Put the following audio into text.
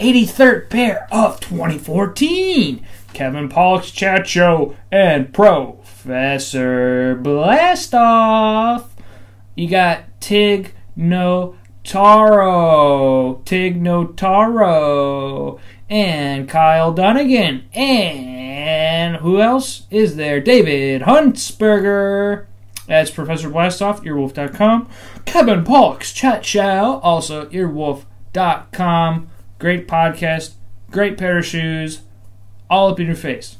83rd pair of 2014. Kevin Pollak's Chat Show and Professor Blastoff. You got Tig Notaro, Tig Notaro, and Kyle Dunnigan. And who else is there? David Huntsberger. That's Professor Blastoff, earwolf.com. Kevin Pollak's Chat Show, also earwolf.com. Great podcast, great pair of shoes, all up in your face.